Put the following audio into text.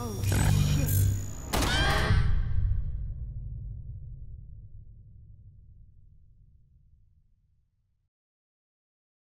Oh.